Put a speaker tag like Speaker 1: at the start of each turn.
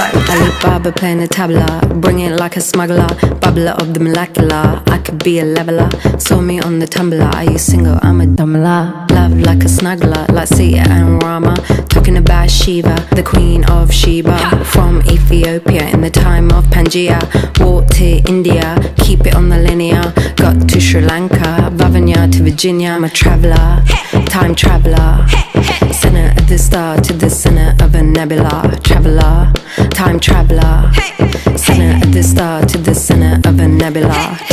Speaker 1: Alibaba playing the tabla, bring it like a smuggler, bubbler of the molecular. I could be a leveler. Saw me on the Tumblr. Are you single? I'm a dumbler. Love like a snuggler, like Sita and Rama. Talking about Shiva, the queen of Sheba. From Ethiopia in the time of Pangaea. Walked to India, keep it on the linear. Got to Sri Lanka, Vavuniya to Virginia. I'm a traveler, time traveler. Center of the star to the center of a nebula. Traveler, time traveler. Center of the star to the center of a nebula.